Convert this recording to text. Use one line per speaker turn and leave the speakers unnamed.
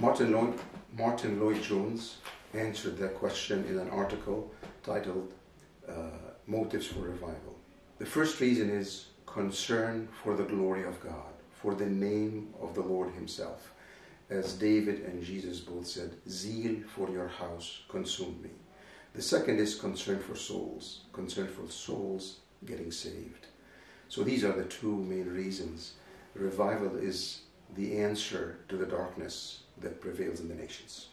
Martyn Lloyd, Martyn Lloyd-Jones answered that question in an article titled uh, Motives for Revival. The first reason is concern for the glory of God, for the name of the Lord Himself. As David and Jesus both said, Zeal for your house consumed me. The second is concern for souls, concern for souls getting saved. So these are the two main reasons. Revival is the answer to the darkness that prevails in the nations.